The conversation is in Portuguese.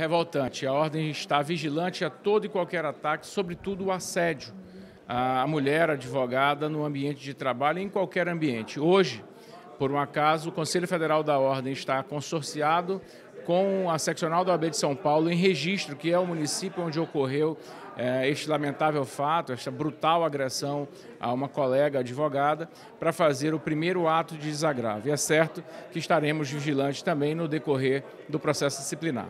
revoltante. A ordem está vigilante a todo e qualquer ataque, sobretudo o assédio à mulher advogada no ambiente de trabalho, e em qualquer ambiente. Hoje, por um acaso, o Conselho Federal da Ordem está consorciado com a seccional da OAB de São Paulo em registro, que é o município onde ocorreu é, este lamentável fato, esta brutal agressão a uma colega advogada, para fazer o primeiro ato de desagravo. E é certo que estaremos vigilantes também no decorrer do processo disciplinar.